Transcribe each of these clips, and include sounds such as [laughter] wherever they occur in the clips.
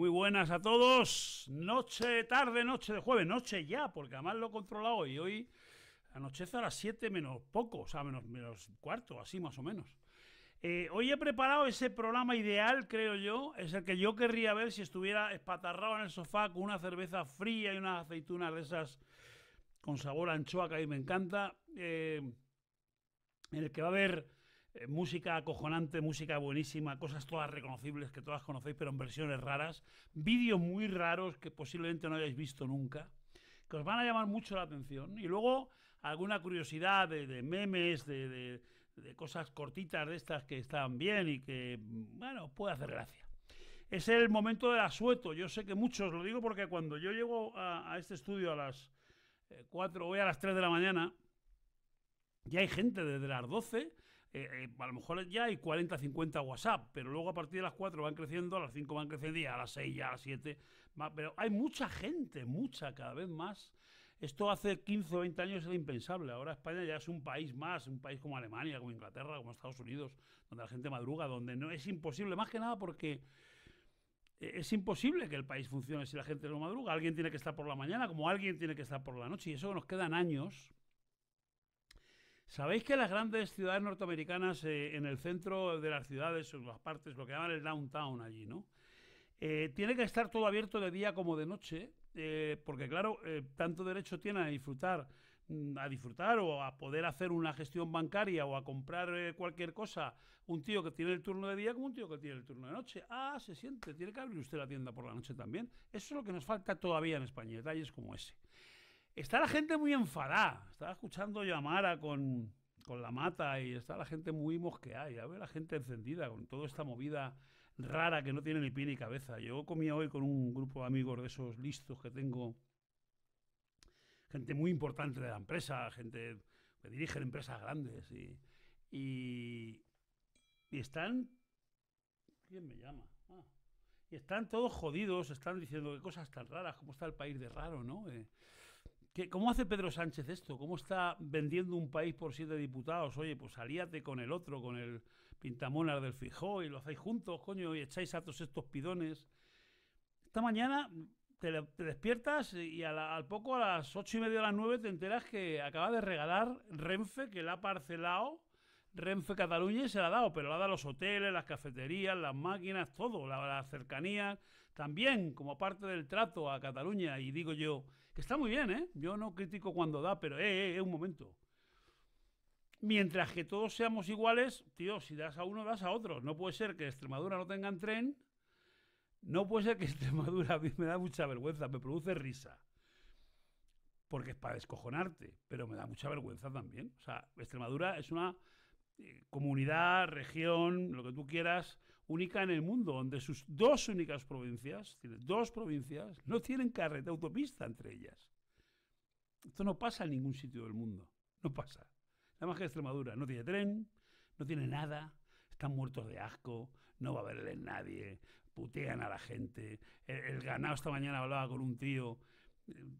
muy buenas a todos. Noche, tarde, noche de jueves, noche ya, porque además lo he controlado y hoy anochece a las 7 menos poco, o sea, menos, menos cuarto, así más o menos. Eh, hoy he preparado ese programa ideal, creo yo, es el que yo querría ver si estuviera espatarrado en el sofá con una cerveza fría y unas aceitunas de esas con sabor anchoa que a mí me encanta, eh, en el que va a haber eh, música acojonante, música buenísima, cosas todas reconocibles que todas conocéis, pero en versiones raras, vídeos muy raros que posiblemente no hayáis visto nunca, que os van a llamar mucho la atención, y luego alguna curiosidad de, memes, de, cosas cortitas de estas que están bien y que, bueno, puede hacer gracia. Es el momento del asueto. Yo sé que muchos, lo digo porque cuando yo llego a, este estudio a las 4, voy a las 3 de la mañana, ya hay gente desde las 12 eh, eh, a lo mejor ya hay 40, 50 WhatsApp, pero luego a partir de las 4 van creciendo, a las 5 van creciendo y a las 6 ya a las 7. pero hay mucha gente, mucha, cada vez más. Esto hace 15 o 20 años era impensable. Ahora España ya es un país más, un país como Alemania, como Inglaterra, como Estados Unidos, donde la gente madruga, donde no es imposible, más que nada porque eh, es imposible que el país funcione si la gente no madruga. Alguien tiene que estar por la mañana, como alguien tiene que estar por la noche, y eso nos quedan años ¿Sabéis que las grandes ciudades norteamericanas, eh, en el centro de las ciudades, en las partes, lo que llaman el downtown allí, ¿no? Eh, tiene que estar todo abierto de día como de noche, eh, porque claro, tanto derecho tiene a disfrutar, mm, a disfrutar o a poder hacer una gestión bancaria o a comprar cualquier cosa, un tío que tiene el turno de día como un tío que tiene el turno de noche. Ah, se siente, tiene que abrir usted la tienda por la noche también. Eso es lo que nos falta todavía en España, detalles como ese. Está la gente muy enfadada. Estaba escuchando llamar con, con la mata y está la gente muy mosqueada. Ya ve la gente encendida con toda esta movida rara que no tiene ni pie ni cabeza. Yo comía hoy con un grupo de amigos de esos listos que tengo. Gente muy importante de la empresa, gente que dirige empresas grandes y, y, están... ¿Quién me llama? Ah, y están todos jodidos, están diciendo qué cosas tan raras, cómo está el país de raro, ¿no? Eh, ¿Cómo hace Pedro Sánchez esto? ¿Cómo está vendiendo un país por siete diputados? Oye, pues alíate con el otro, con el pintamonas del Fijó y lo hacéis juntos, coño, y echáis a todos estos pidones. Esta mañana te, despiertas y al poco, a las ocho y media de las nueve, te enteras que acaba de regalar Renfe, que la ha parcelado Renfe Cataluña y se la ha dado, pero la ha dado los hoteles, las cafeterías, las máquinas, todo, la, la cercanía, también como parte del trato a Cataluña. Y digo yo, que está muy bien, ¿eh? Yo no critico cuando da, pero, eh, eh, eh, un momento. Mientras que todos seamos iguales, tío, si das a uno, das a otro. No puede ser que Extremadura no tengan tren. No puede ser que [laughs] Extremadura, a mí me da mucha vergüenza, me produce risa. Porque es para descojonarte, pero me da mucha vergüenza también. O sea, Extremadura es una eh, comunidad, región, lo que tú quieras, única en el mundo, donde sus dos únicas provincias, dos provincias, no tienen carreta autopista entre ellas. Esto no pasa en ningún sitio del mundo. No pasa. Nada más que Extremadura. No tiene tren, no tiene nada, están muertos de asco, no va a verle nadie, putean a la gente. El, ganado esta mañana hablaba con un tío.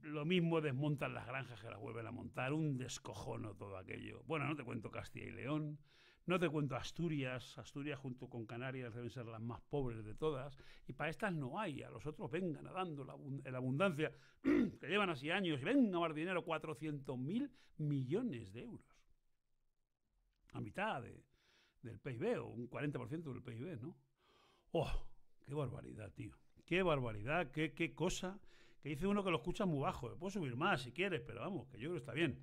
Lo mismo desmontan las granjas que las vuelven a montar. Un descojono todo aquello. Bueno, no te cuento Castilla y León. No te cuento Asturias, Asturias junto con Canarias deben ser las más pobres de todas, y para estas no hay, a los otros vengan nadando la, la abundancia, [clears throat] que llevan así años, y venga más dinero, 400 mil millones de euros. A mitad del PIB, o un 40% del PIB, ¿no? ¡Oh! ¡Qué barbaridad, tío! ¡Qué barbaridad! ¡Qué, qué cosa! Que dice uno que lo escucha muy bajo. Puedo subir más si quieres, pero vamos, que yo creo que está bien.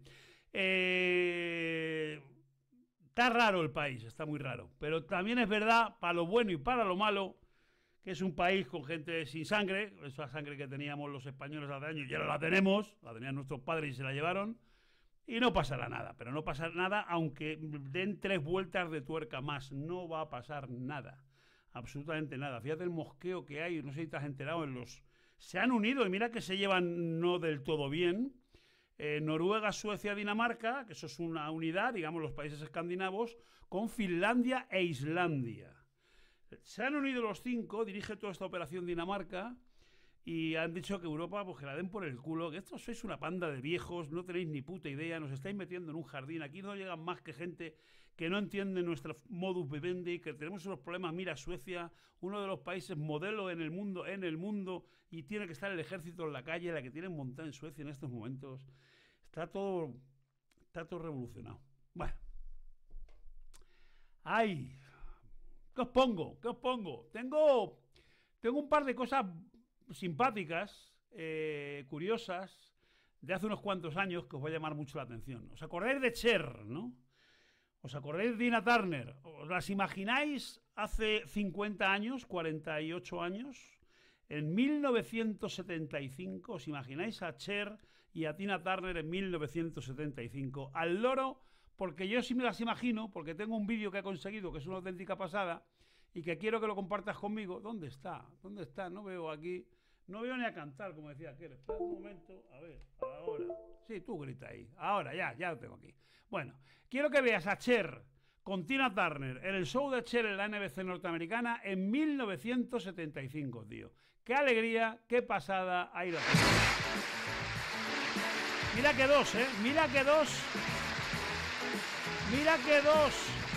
Eh Está raro el país, está muy raro. Pero también es verdad, para lo bueno y para lo malo, que es un país con gente sin sangre, esa sangre que teníamos los españoles hace años, ya no la tenemos, la tenían nuestros padres y se la llevaron, y no pasará nada. Pero no pasará nada aunque den tres vueltas de tuerca más, no va a pasar nada. Absolutamente nada. Fíjate el mosqueo que hay, no sé si te has enterado en los... Se han unido y mira que se llevan no del todo bien eh, Noruega, Suecia, Dinamarca, que eso es una unidad, digamos los países escandinavos, con Finlandia e Islandia. Se han unido los cinco, dirige toda esta operación Dinamarca, y han dicho que Europa, pues que la den por el culo, que esto sois una panda de viejos, no tenéis ni puta idea, nos estáis metiendo en un jardín, aquí no llegan más que gente que no entienden nuestro modus vivendi, que tenemos unos problemas. Mira, Suecia, uno de los países modelo en el mundo, en el mundo, y tiene que estar el ejército en la calle, la que tienen montada en Suecia en estos momentos. Está todo, está todo revolucionado. Bueno. ¡Ay! ¿Qué os pongo? ¿Qué os pongo? Tengo, tengo un par de cosas simpáticas, eh, curiosas, de hace unos cuantos años que os va a llamar mucho la atención. ¿Os acordáis de Cher, no? ¿Os acordáis de Dina Turner? ¿Os las imagináis hace 50 años, 48 años? En 1975, ¿os imagináis a Cher y a Tina Turner en 1975? Al loro, porque yo sí me las imagino, porque tengo un vídeo que he conseguido que es una auténtica pasada y que quiero que lo compartas conmigo. ¿Dónde está? ¿Dónde está? No veo aquí. No veo ni a cantar, como decía aquel. Espera un momento. A ver, ahora. Sí, tú grita ahí. Ahora, ya, ya lo tengo aquí. Bueno, quiero que veas a Cher con Tina Turner en el show de Cher en la NBC norteamericana en 1975, tío. Qué alegría, qué pasada. Ahí Mira que dos, ¿eh? Mira que dos. Mira que dos.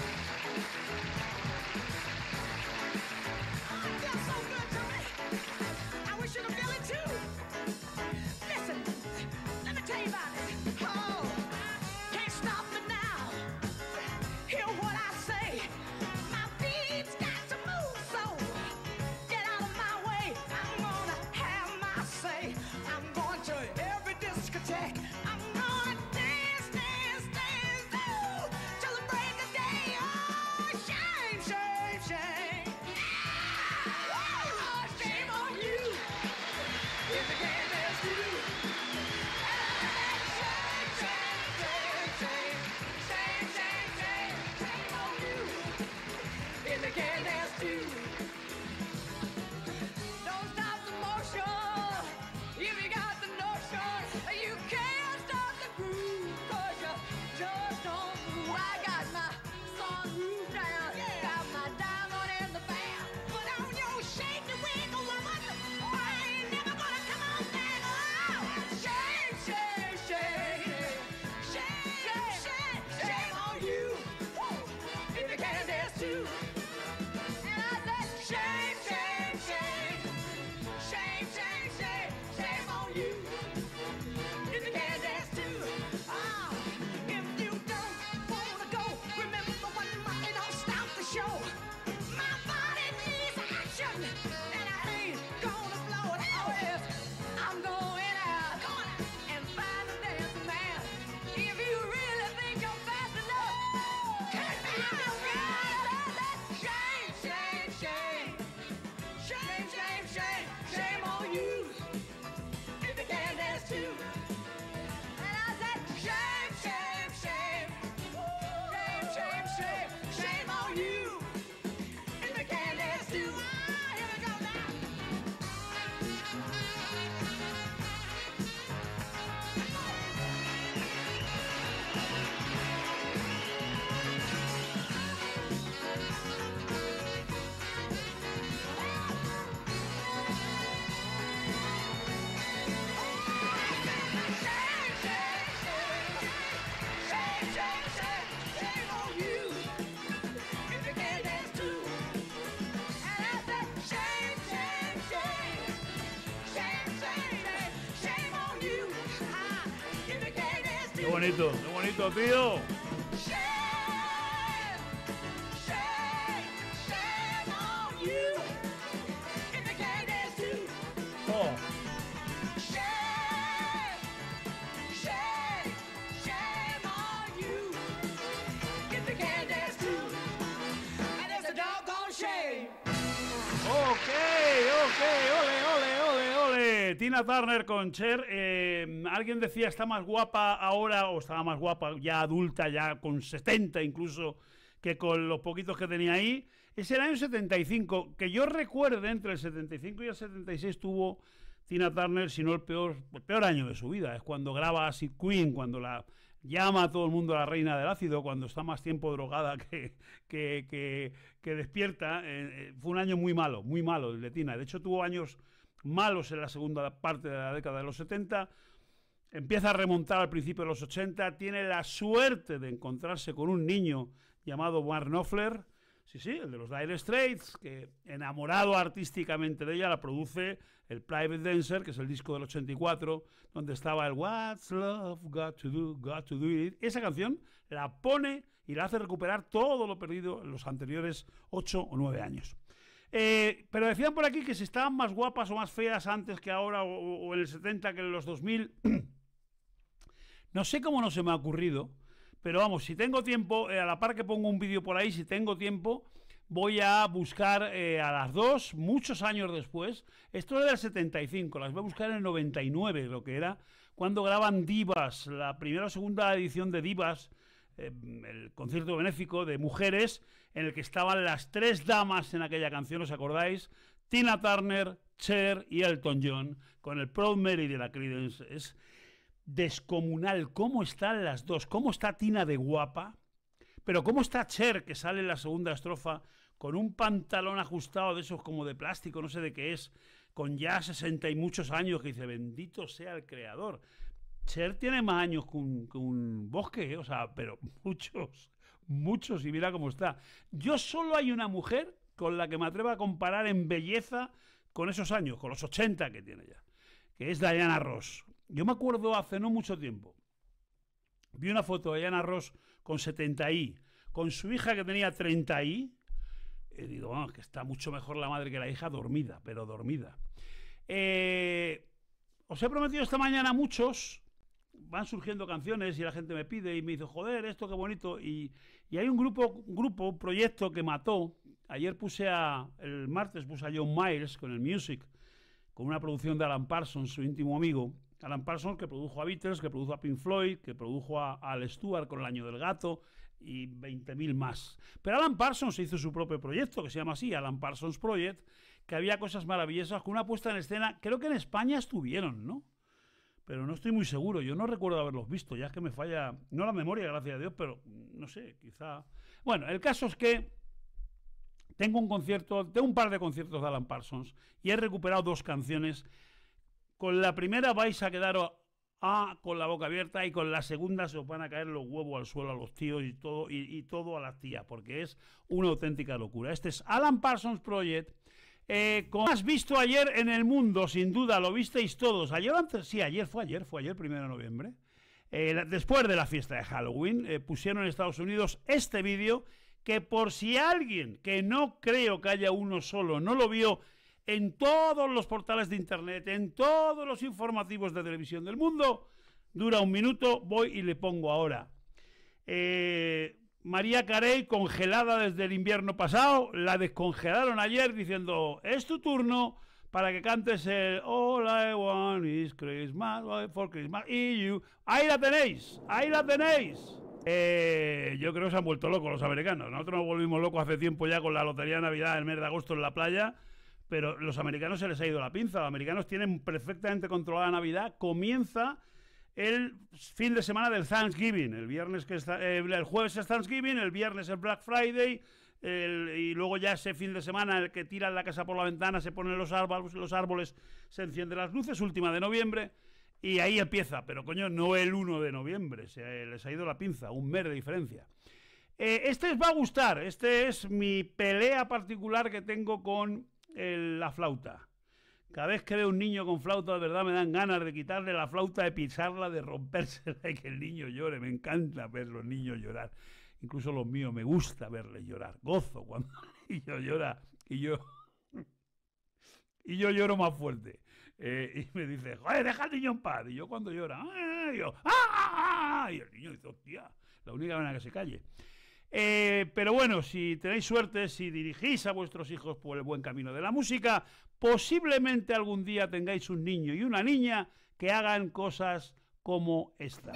Bonito, qué bonito, tío. Oh. Tina Turner con Cher. Eh, alguien decía está más guapa ahora, o estaba más guapa ya adulta, ya con 70 incluso, que con los poquitos que tenía ahí. Es el año 75, que yo recuerde entre el 75 y el 76 tuvo Tina Turner, si no el peor, el peor año de su vida. Es cuando graba Acid Queen, cuando la llama a todo el mundo la reina del ácido, cuando está más tiempo drogada que, que, que, despierta. Eh, eh, fue un año muy malo, muy malo el de Tina. De hecho, tuvo años malos en la segunda parte de la década de los 70. Empieza a remontar al principio de los 80. Tiene la suerte de encontrarse con un niño llamado Mark Knopfler, sí, sí, el de los Dire Straits, que enamorado artísticamente de ella la produce el Private Dancer, que es el disco del 84, donde estaba el What's Love Got to Do, Got to Do It. Esa canción la pone y la hace recuperar todo lo perdido en los anteriores 8 o 9 años. Eh, pero decían por aquí que si estaban más guapas o más feas antes que ahora o, en el 70 que en los 2000. [clears throat] no sé cómo no se me ha ocurrido, pero vamos, si tengo tiempo, eh, a la par que pongo un vídeo por ahí, si tengo tiempo, voy a buscar eh, a las dos, muchos años después. Esto es del 75, las voy a buscar en el 99, lo que era, cuando graban Divas, la primera o segunda edición de Divas, el concierto benéfico de mujeres en el que estaban las tres damas en aquella canción, ¿os acordáis? Tina Turner, Cher y Elton John, con el Proud Mary de la Creedence. Es descomunal cómo están las dos, cómo está Tina de guapa, pero cómo está Cher, que sale en la segunda estrofa, con un pantalón ajustado de esos como de plástico, no sé de qué es, con ya 60 y muchos años, que dice, bendito sea el creador. Cher tiene más años que un, bosque, ¿eh? o sea, pero [laughs] muchos muchos y mira cómo está. Yo solo hay una mujer con la que me atrevo a comparar en belleza con esos años, con los 80 que tiene ya, que es Diana Ross. Yo me acuerdo hace no mucho tiempo, vi una foto de Diana Ross con 70 y, con su hija que tenía 30 y, y digo, vamos, que está mucho mejor la madre que la hija dormida, pero dormida. Eh, os he prometido esta mañana a muchos van surgiendo canciones y la gente me pide y me dice, joder, esto qué bonito. Y, hay un grupo, un grupo, proyecto que mató. Ayer puse a, el martes puse a John Miles con el Music, con una producción de Alan Parsons, su íntimo amigo. Alan Parsons que produjo a Beatles, que produjo a Pink Floyd, que produjo a, Al Stewart con El Año del Gato y 20.000 más. Pero Alan Parsons hizo su propio proyecto, que se llama así, Alan Parsons Project, que había cosas maravillosas con una puesta en escena, creo que en España estuvieron, ¿no? Pero no estoy muy seguro. Yo no recuerdo haberlos visto, ya es que me falla, no la memoria, gracias a Dios, pero no sé, quizá. Bueno, el caso es que tengo un concierto, tengo un par de conciertos de Alan Parsons y he recuperado dos canciones. Con la primera vais a quedar con la boca abierta y con la segunda se os van a caer los huevos al suelo a los tíos y todo, y todo a las tías, porque es una auténtica locura. Este es Alan Parsons Project eh, como has visto ayer en el mundo, sin duda, lo visteis todos. Ayer antes, sí, ayer fue ayer, fue ayer, primero de noviembre. Eh, después de la fiesta de Halloween, eh, pusieron en Estados Unidos este vídeo que por si alguien, que no creo que haya uno solo, no lo vio en todos los portales de internet, en todos los informativos de televisión del mundo, dura un minuto, voy y le pongo ahora. Eh, María Carey, congelada desde el invierno pasado, la descongelaron ayer diciendo, es tu turno para que cantes el All I Want is Christmas for Christmas y you. Ahí la tenéis, ahí la tenéis. Eh, yo creo que se han vuelto locos los americanos. Nosotros nos volvimos locos hace tiempo ya con la Lotería de Navidad el mes de agosto en la playa, pero los americanos se les ha ido la pinza. Los americanos tienen perfectamente controlada la Navidad. Comienza el fin de semana del Thanksgiving. El viernes que eh, el jueves es Thanksgiving, el viernes es Black Friday, y luego ya ese fin de semana el que tira la casa por la ventana, se ponen los árboles, los árboles, se encienden las luces, última de noviembre, y ahí empieza. Pero coño, no el 1 de noviembre, se les ha ido la pinza, un mes de diferencia. Eh, este os va a gustar, este es mi pelea particular que tengo con la flauta. Cada vez que veo un niño con flauta, de verdad me dan ganas de quitarle la flauta, de pisarla, de rompérsela y que el niño llore. Me encanta ver los niños llorar. Incluso los míos, me gusta verles llorar. Gozo cuando el [laughs] niño llora y yo, y yo lloro más fuerte. Eh, y me dice, joder, deja al niño en paz. Y yo cuando llora, ¡ah! Y yo, ¡ah! Y el niño dice, hostia, la única manera que se calle. Eh, pero bueno, si tenéis suerte, si dirigís a vuestros hijos por el buen camino de la música, posiblemente algún día tengáis un niño y una niña que hagan cosas como esta.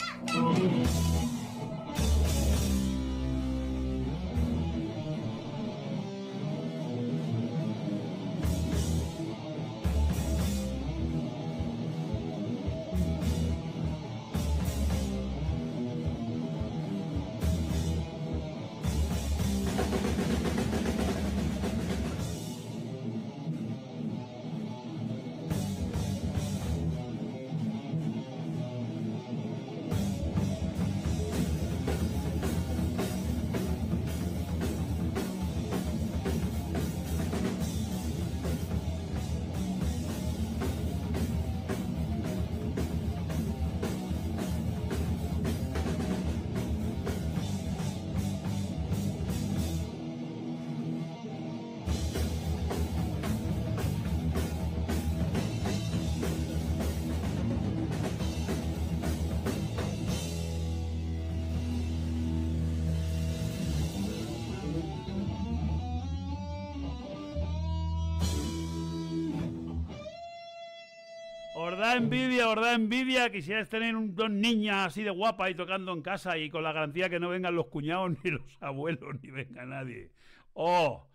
Da envidia, os da envidia. Quisieras tener un, dos niñas así de guapas y tocando en casa y con la garantía que no vengan los cuñados [laughs] ni los abuelos ni venga nadie. Oh,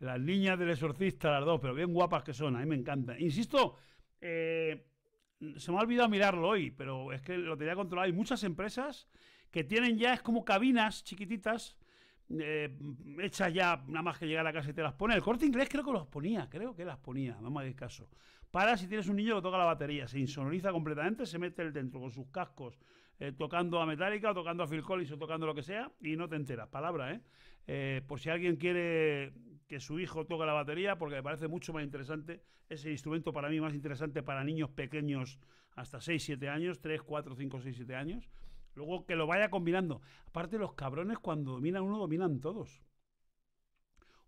las niñas del exorcista, las dos, pero bien guapas que son, a mí me encantan. Insisto, eh, se me ha olvidado mirarlo hoy, pero es que lo tenía controlado. Hay muchas empresas que tienen ya, es como cabinas chiquititas, eh, hechas ya, nada más que llegar a la casa y te las pone. El corte inglés creo que los ponía, creo que las ponía, no me hagáis caso. Para si tienes un niño que toca la batería, se insonoriza completamente, se mete el dentro con sus cascos, eh, tocando a Metallica o tocando a Phil Collins o tocando lo que sea, y no te enteras. Palabra, ¿eh? ¿eh? por si alguien quiere que su hijo toque la batería, porque me parece mucho más interesante, es el instrumento para mí más interesante para niños pequeños hasta 6, 7 años, 3, 4, 5, 6, 7 años. Luego que lo vaya combinando. Aparte, los cabrones cuando dominan uno, dominan todos.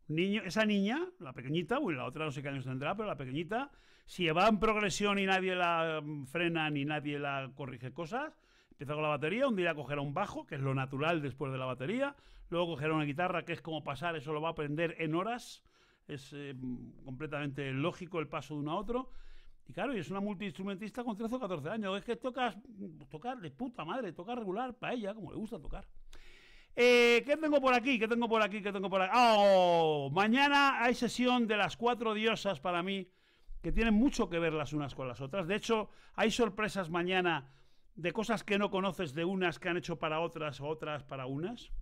niño, esa niña, la pequeñita, bueno, la otra no sé qué años tendrá, pero la pequeñita, si va en progresión y nadie la frena ni nadie la corrige cosas, empieza con la batería, un día cogerá un bajo, que es lo natural después de la batería, luego cogerá una guitarra, que es como pasar, eso lo va a aprender en horas, es eh, completamente lógico el paso de uno a otro, y claro, y es una multiinstrumentista con 13 o 14 años. Es que tocas, tocar de puta madre, toca regular para ella, como le gusta tocar. Eh, ¿Qué tengo por aquí? ¿Qué tengo por aquí? ¿Qué tengo por aquí? Oh, mañana hay sesión de las cuatro diosas para mí, que tienen mucho que ver las unas con las otras. De hecho, hay sorpresas mañana de cosas que no conoces de unas que han hecho para otras o otras para unas.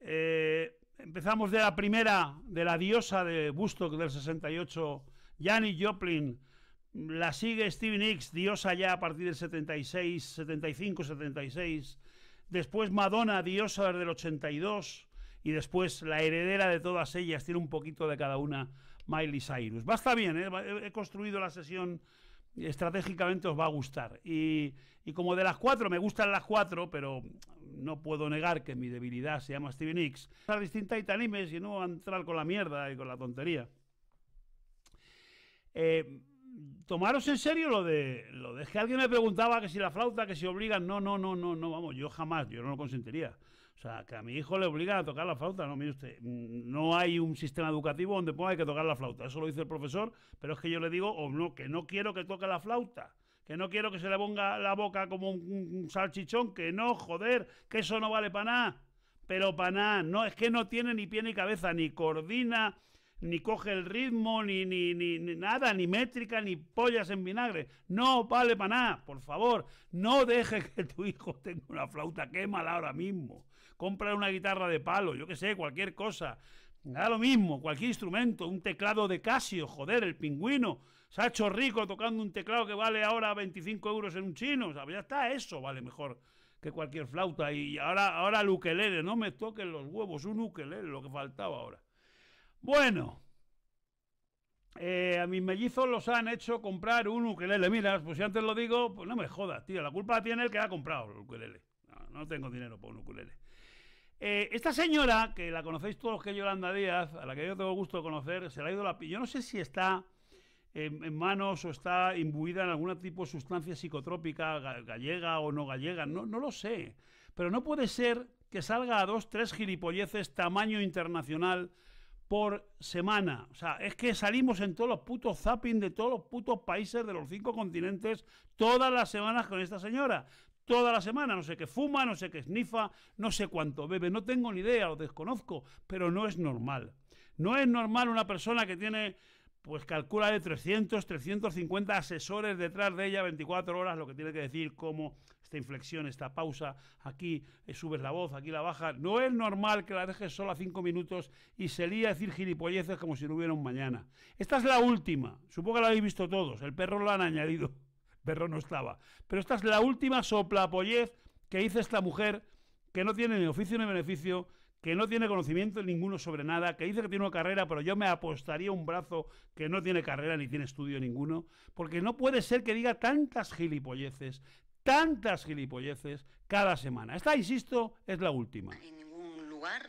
Eh, empezamos de la primera, de la diosa de Bustock del 68 Janis Joplin, la sigue Stevie Nicks, diosa ya a partir del 76, 75, 76. Después Madonna, diosa desde el 82. Y después la heredera de todas ellas, tiene un poquito de cada una, Miley Cyrus. Va a estar bien, ¿eh? he construido la sesión estratégicamente, os va a gustar. Y, y, como de las cuatro, me gustan las cuatro, pero no puedo negar que mi debilidad se llama Stevie Nicks. Es distinta y y no entrar con la mierda y con la tontería. Eh, tomaros en serio lo de lo de que alguien me preguntaba que si la flauta, que si obligan, no, no, no, no, no, vamos, yo jamás, yo no lo consentiría. Sea, que a mi hijo le obligan a tocar la flauta, no, mire usted, no hay un sistema educativo donde ponga que tocar la flauta, eso lo dice el profesor, pero es que yo le digo, o no, que no quiero que toque la flauta, que no quiero que se le ponga la boca como un, salchichón, que no, joder, que eso no vale para nada, pero para nada, no, es que no tiene ni pie ni cabeza, ni coordina, ni coge el ritmo, ni, ni, ni, nada, ni métrica, ni pollas en vinagre. No vale para nada, por favor. No deje [laughs] que tu hijo tenga una flauta, quémala ahora mismo. Compra una guitarra de palo, yo que sé, cualquier cosa. Da lo mismo, cualquier instrumento, un teclado de Casio, joder, el pingüino. Se ha hecho rico tocando un teclado que vale ahora 25 euros en un chino. O sea, ya está, eso vale mejor que cualquier flauta. Y ahora, ahora el ukelele, no me toquen los huevos, un ukelele, lo que faltaba ahora. Bueno, eh, a mis mellizos los han hecho comprar un ukelele. Mira, pues si antes lo digo, pues no me jodas, tío. La culpa tiene el que ha comprado el ukelele. No, tengo dinero para un ukelele. Eh, esta señora, que la conocéis todos, que es Yolanda Díaz, a la que yo tengo gusto de conocer, se le ha ido la... Yo no sé si está en, manos o está imbuida en algún tipo de sustancia psicotrópica gallega o no gallega, no, no lo sé. Pero no puede ser que salga a dos, tres gilipolleces tamaño internacional por semana. O sea, es que salimos en todos los putos zapping de todos los putos países de los cinco continentes todas las semanas con esta señora. Toda la semana, no sé qué fuma, no sé qué snifa, no sé cuánto bebe, no tengo ni idea, lo desconozco, pero no es normal. No es normal una persona que tiene, pues calcula de 300, 350 asesores detrás de ella 24 horas, lo que tiene que decir, cómo esta inflexión, esta pausa, aquí eh, subes la voz, aquí la bajas. No es normal que la dejes sola cinco minutos y se lía a decir gilipolleces como si no hubiera un mañana. Esta es la última, supongo que la habéis visto todos, el perro lo han añadido, el perro no estaba. Pero esta es la última soplapollez que dice esta mujer que no tiene ni oficio ni beneficio, que no tiene conocimiento ninguno sobre nada, que dice que tiene una carrera, pero yo me apostaría un brazo que no tiene carrera ni tiene estudio ninguno, porque no puede ser que diga tantas gilipolleces, tantas gilipolleces cada semana. Esta, insisto, es la última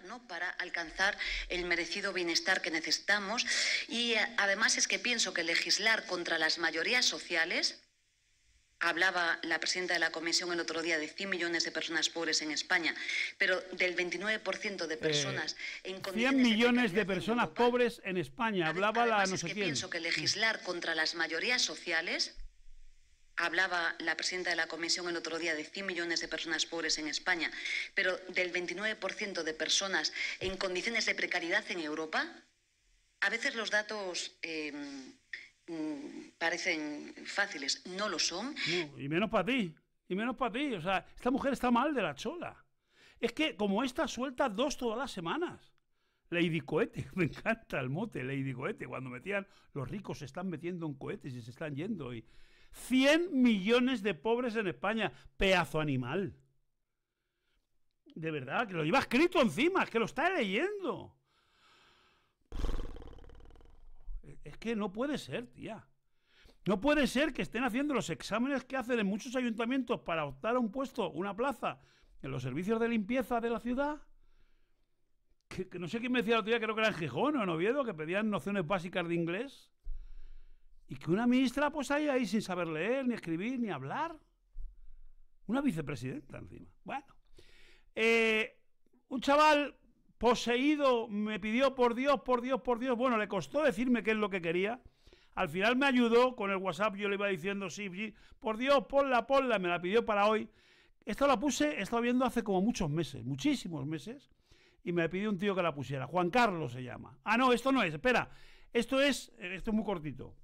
¿no? para alcanzar el merecido bienestar que necesitamos y eh, además es que pienso que legislar contra las mayorías sociales Hablaba la presidenta de la Comisión el otro día de 100 millones de personas pobres en España, pero del 29% de personas en condiciones 100 millones de, personas pobres en España. Hablaba la no sé que quién. pienso que legislar contra las mayorías sociales Hablaba la presidenta de la Comisión el otro día de 100 millones de personas pobres en España, pero del 29% de personas en condiciones de precariedad en Europa. A veces los datos em, mm, parecen fáciles, no lo son. y menos para ti, y menos para ti. O sea, esta mujer está mal de la chola. Es que como esta suelta dos todas las semanas. Lady Cohete, [laughs] me encanta el mote, Lady Cohete. Cuando metían, los ricos se están metiendo en cohetes y se están yendo. Y, 100 millones de pobres en España. Pedazo animal. De verdad, que lo lleva escrito encima, que lo está leyendo. Es que no puede ser, tía. No puede ser que estén haciendo los exámenes que hacen en muchos ayuntamientos para optar a un puesto, una plaza, en los servicios de limpieza de la ciudad. Que, no sé quién me decía el otro día, creo que era en Gijón o en Oviedo, que pedían nociones básicas de inglés. Y que una ministra, pues ahí, ahí sin saber leer, ni escribir, ni hablar. Una vicepresidenta encima. Bueno. Eh, un chaval poseído me pidió por Dios, por Dios, por Dios. Bueno, le costó decirme qué es lo que quería. Al final me ayudó con el WhatsApp, yo le iba diciendo, sí, sí, por Dios, ponla, ponla, me la pidió para hoy. Esto la puse, he estado viendo hace como muchos meses, muchísimos meses, y me pidió un tío que la pusiera. Juan Carlos se llama. Ah, no, esto no es, espera, esto es, esto es muy cortito.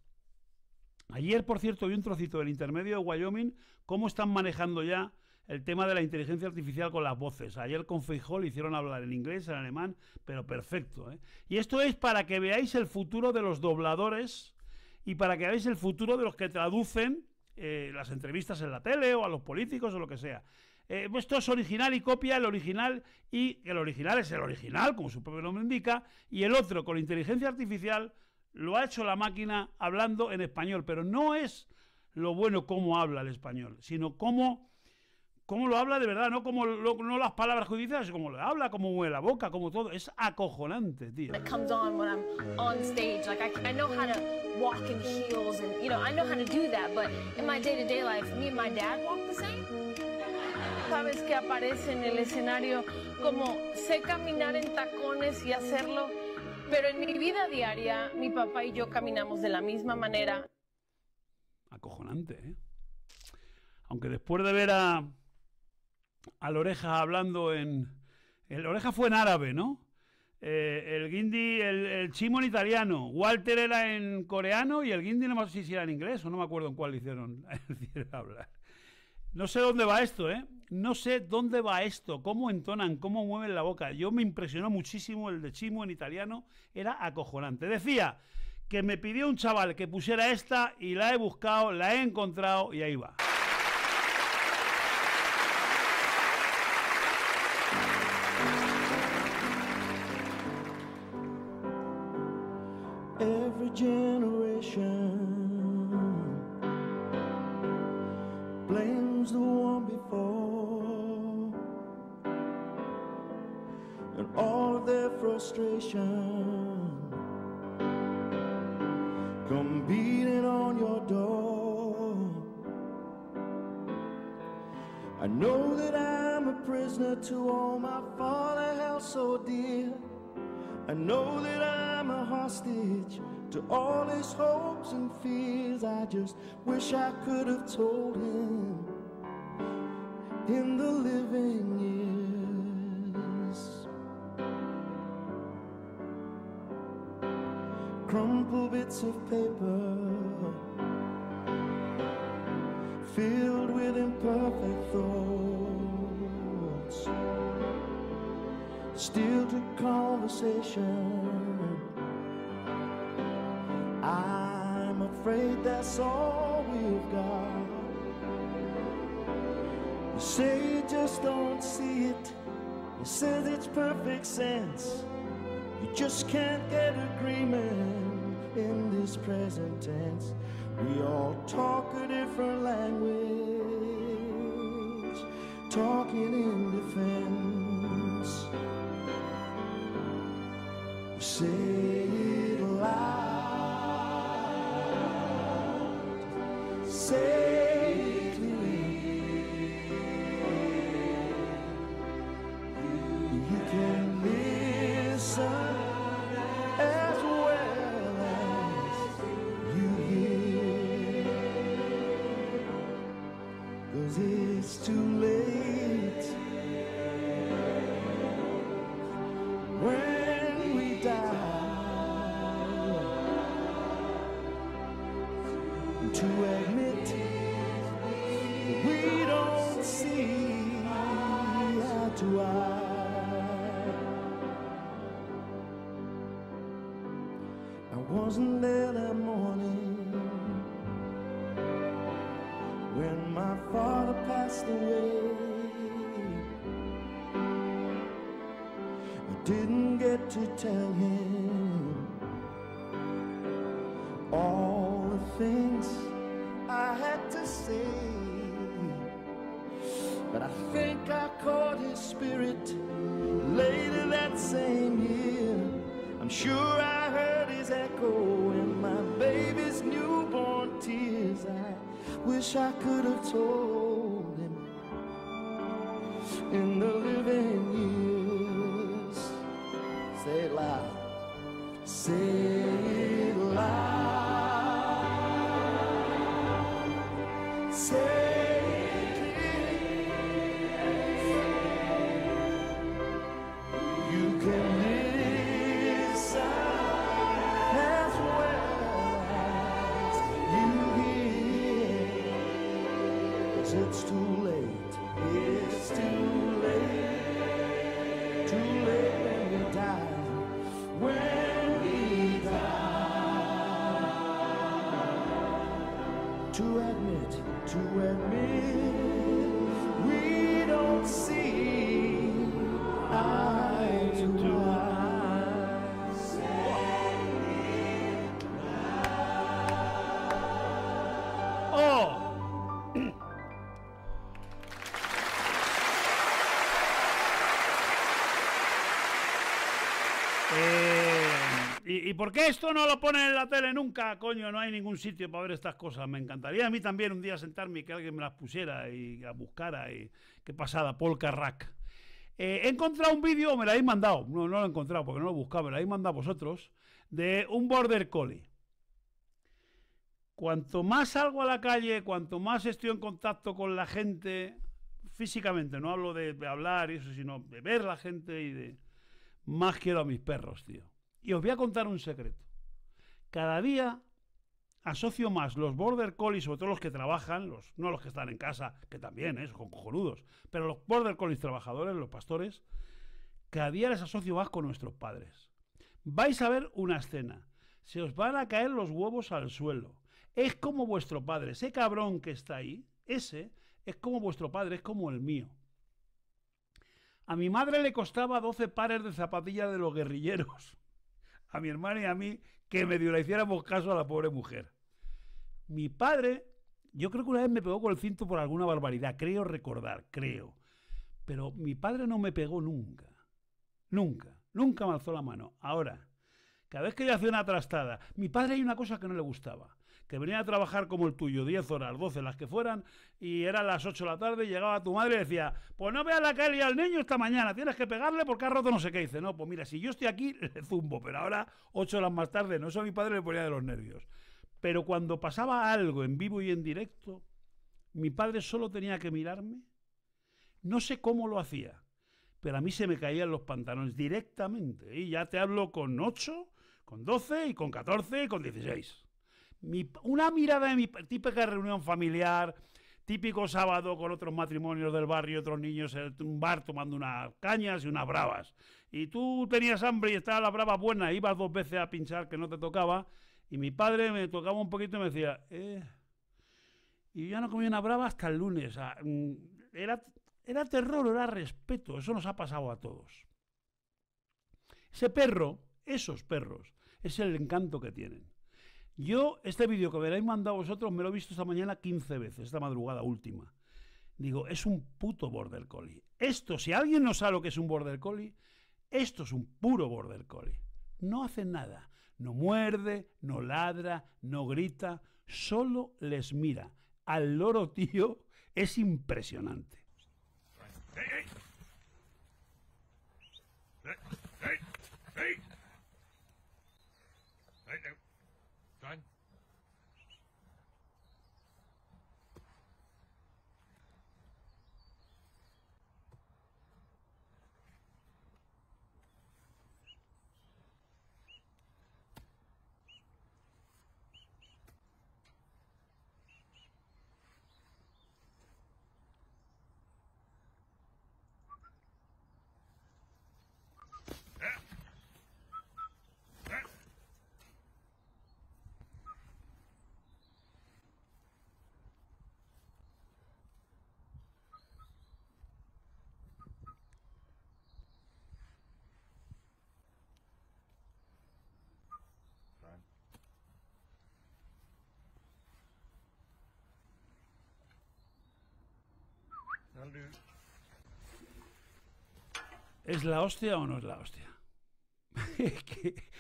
Ayer, por cierto, vi un trocito del intermedio de Wyoming, cómo están manejando ya el tema de la inteligencia artificial con las voces. Ayer con Feijó le hicieron hablar en inglés, en alemán, pero perfecto. ¿eh? Y esto es para que veáis el futuro de los dobladores y para que veáis el futuro de los que traducen eh, las entrevistas en la tele o a los políticos o lo que sea. Eh, esto es original y copia el original y el original es el original, como su propio nombre indica, y el otro con inteligencia artificial lo ha hecho la máquina hablando en español, pero no es lo bueno cómo habla el español, sino cómo, cómo lo habla de verdad, no como no las palabras judiciales, cómo lo habla, cómo mueve la boca, como todo. Es acojonante, tío. It comes on when I'm on stage. Like I, I know how to walk in heels and you know I know how to do that, but in my day-to-day life, me and my dad walk the same. Sabes que aparece en el escenario como sé caminar en tacones y hacerlo pero en mi vida diaria, mi papá y yo caminamos de la misma manera. Acojonante, ¿eh? Aunque después de ver a, a Oreja hablando en... El Oreja fue en árabe, ¿no? Eh, el Guindi, el, Chimo en italiano, Walter era en coreano y el Guindi no sé si era en inglés o no me acuerdo en cuál [laughs] hicieron hablar. No sé dónde va esto, ¿eh? No sé dónde va esto, cómo entonan, cómo mueven la boca. Yo me impresionó muchísimo el de Chimo en italiano, era acojonante. Decía que me pidió un chaval que pusiera esta y la he buscado, la he encontrado y ahí va. Generation the one before. And all of their frustration come beating on your door. I know that I'm a prisoner to all my father held so dear. I know that I'm a hostage to all his hopes and fears. I just wish I could have told him in the living years. Crumpled bits of paper filled with imperfect thoughts. Still to conversation. Afraid that's all we've got. You say you just don't see it. You said it's perfect sense. You just can't get agreement in this present tense. We all talk a different language, talking in defense. You say it loud, to admit we don't see eye to eye. I wasn't there that morning when my father passed away. I didn't get to tell him But I think I caught his spirit later that same year. I'm sure I heard his echo in my baby's newborn tears. I wish I could have told 'Cause it's too late. It's too late. Too late when we die. When we die. To admit, to admit, we don't see eye to eye. ¿Y, por qué esto no lo ponen en la tele nunca? Coño, no hay ningún sitio para ver estas cosas. Me encantaría a mí también un día sentarme y que alguien me las pusiera y las buscara. Y qué pasada, Polka Rack. Eh, he encontrado un vídeo, me lo habéis mandado. No, no lo he encontrado porque no lo buscaba, me lo habéis mandado vosotros. De un border collie. Cuanto más salgo a la calle, cuanto más estoy en contacto con la gente, físicamente, no hablo de, de hablar y eso, sino de ver la gente y de... Más quiero a mis perros, tío. Y os voy a contar un secreto. Cada día asocio más los border collies, sobre todo los que trabajan, los, no los que están en casa, que también, ¿eh? son cojonudos, pero los border collies trabajadores, los pastores, cada día les asocio más con nuestros padres. Vais a ver una escena. Se os van a caer los huevos al suelo. Es como vuestro padre. Ese cabrón que está ahí, ese, es como vuestro padre, es como el mío. A mi madre le costaba 12 pares de zapatillas de los guerrilleros. A mi hermana y a mí que medio le hiciéramos caso a la pobre mujer. Mi padre, yo creo que una vez me pegó con el cinto por alguna barbaridad, creo recordar, creo. Pero mi padre no me pegó nunca. Nunca. Nunca me alzó la mano. Ahora, cada vez que yo hacía una trastada, mi padre hay una cosa que no le gustaba. Que venía a trabajar como el tuyo, 10 horas, 12, las que fueran, y eran las 8 de la tarde, llegaba tu madre y decía, pues no veas la y al niño esta mañana, tienes que pegarle porque ha roto no sé qué. dice, no, pues mira, si yo estoy aquí, [laughs] le zumbo, pero ahora, 8 horas más tarde, no, eso a mi padre le ponía de los nervios. Pero cuando pasaba algo en vivo y en directo, mi padre solo tenía que mirarme. No sé cómo lo hacía, pero a mí se me caían los pantalones directamente. Y ya te hablo con 8, con 12 y con 14 y con 16. Una mirada de mi típica reunión familiar, típico sábado con otros matrimonios del barrio, otros niños en un bar tomando unas cañas y unas bravas. Y tú tenías hambre y estaba la brava buena, ibas dos veces a pinchar que no te tocaba, y mi padre me tocaba un poquito y me decía, eh, y ya no comía una brava hasta el lunes. Sea, mm, era, era terror, era respeto, eso nos ha pasado a todos. Ese perro, esos perros, es el encanto que tienen. Yo, este vídeo que me habéis mandado vosotros, me lo he visto esta mañana 15 veces, esta madrugada última. Digo, es un puto border collie. Esto, si alguien no sabe lo que es un border collie, esto es un puro border collie. No hace nada. No muerde, no ladra, no grita, solo les mira. Al loro tío es impresionante. ¿Es la hostia o no es la hostia? [laughs]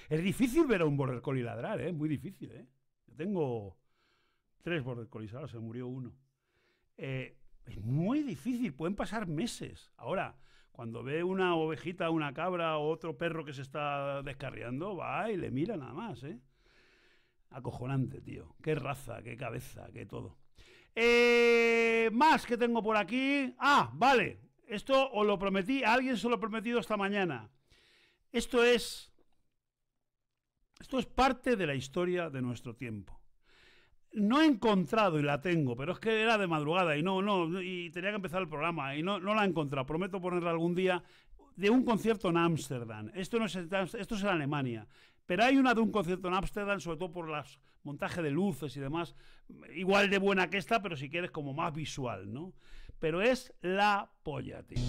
es, difícil ver a un border ladrar, ¿eh? Muy difícil, ¿eh? Yo tengo tres border ahora, se murió uno. Eh, es muy difícil, pueden pasar meses. Ahora, cuando ve una ovejita, una cabra o otro perro que se está descarriando, va y le mira nada más, ¿eh? Acojonante, tío. Qué raza, qué cabeza, qué todo. Eh, más que tengo por aquí. Ah, vale. Esto os lo prometí, a alguien se lo he prometido esta mañana. Esto es. Esto es parte de la historia de nuestro tiempo. No he encontrado y la tengo, pero es que era de madrugada y no, no, y tenía que empezar el programa y no, no la he encontrado. Prometo ponerla algún día de un concierto en Ámsterdam. Esto no es, esto es en Alemania. Pero hay una de un concierto en Ámsterdam, sobre todo por los montaje de luces y demás, igual de buena que esta, pero si quieres como más visual, ¿no? Pero es la polla, tío.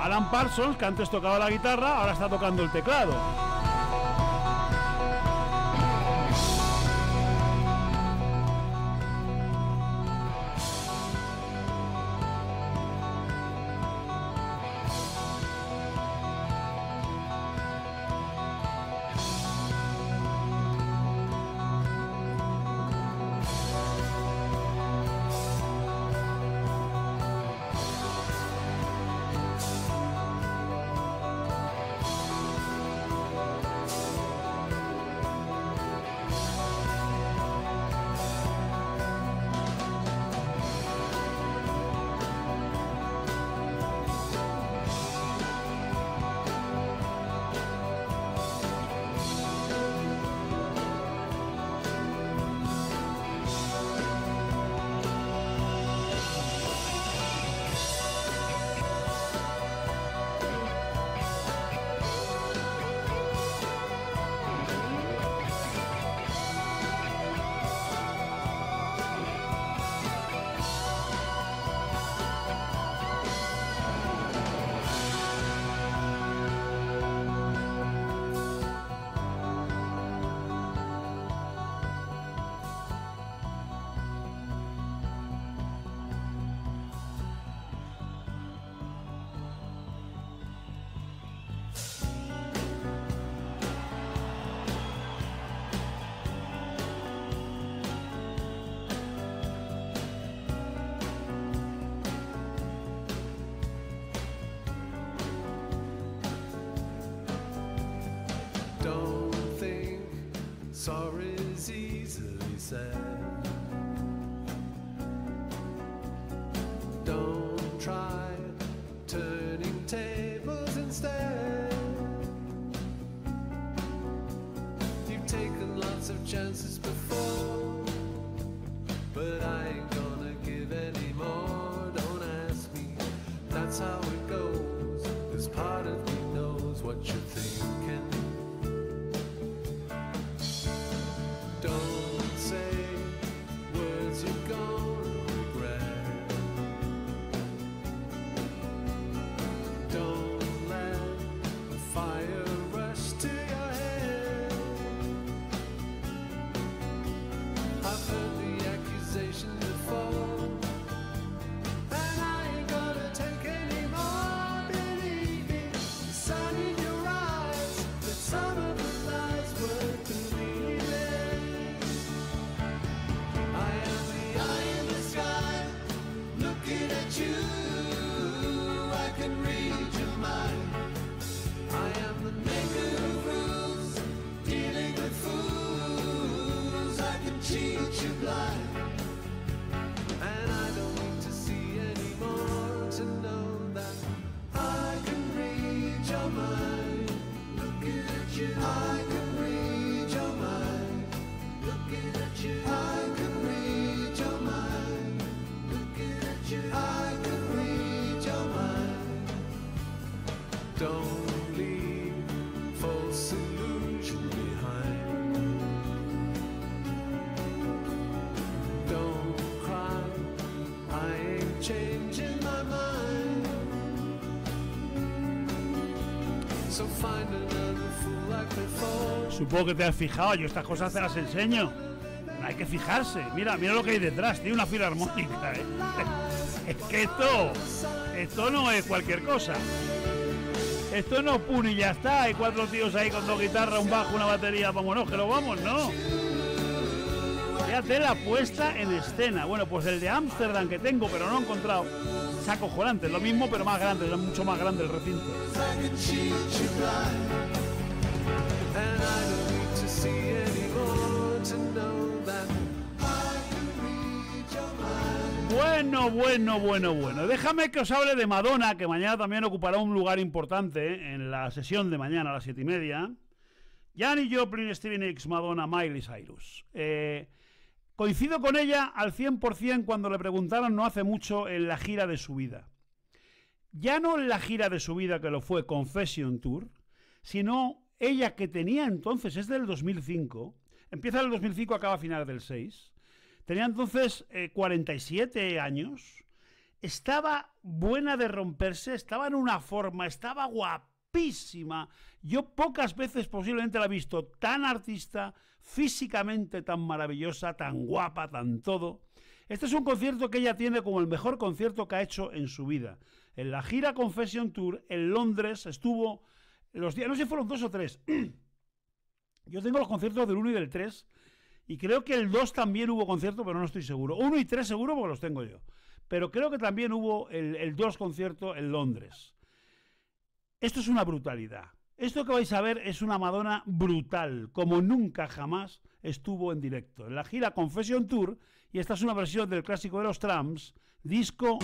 Alan Parsons, que antes tocaba la guitarra, ahora está tocando el teclado. Sorry's easily said. Don't try turning tables instead. You've taken lots of chances before, but I ain't gonna give any more. Don't ask me, that's how it goes. This part of me knows what you think. Supongo que te has fijado, yo estas cosas te las enseño. Hay que fijarse. Mira, mira lo que hay detrás, tiene una filarmónica, ¿eh? [laughs] Es que esto, esto no es cualquier cosa. Esto no puni y ya está. Hay cuatro tíos ahí con dos guitarras, un bajo, una batería. Vámonos, que lo vamos, no. Fíjate la puesta en escena. Bueno, pues el de Ámsterdam que tengo, pero no he encontrado. Acojonante, lo mismo, pero más grande, es mucho más grande el recinto. Bueno, bueno, bueno, bueno. Déjame que os hable de Madonna, que mañana también ocupará un lugar importante en la sesión de mañana a las siete y media. Janis Joplin, Steven X, Madonna, Miley Cyrus. Eh, coincido con ella al 100% cuando le preguntaron no hace mucho en la gira de su vida. Ya no en la gira de su vida que lo fue Confession Tour, sino ella que tenía entonces, es del 2005, empieza el 2005, acaba a finales del 6, tenía entonces 47 eh, años, estaba buena de romperse, estaba en una forma, estaba guapísima. Yo pocas veces posiblemente la he visto tan artista, físicamente tan maravillosa, tan guapa, tan todo. Este es un concierto que ella tiene como el mejor concierto que ha hecho en su vida. En la gira Confession Tour en Londres estuvo los días, no sé si fueron dos o tres. [clears throat] Yo tengo los conciertos del 1 y del 3 y creo que el 2 también hubo concierto, pero no estoy seguro. 1 y 3 seguro porque los tengo yo. Pero creo que también hubo el, el 2 concierto en Londres. Esto es una brutalidad. Esto que vais a ver es una Madonna brutal, como nunca jamás estuvo en directo. En la gira Confession Tour, y esta es una versión del clásico de los trams, disco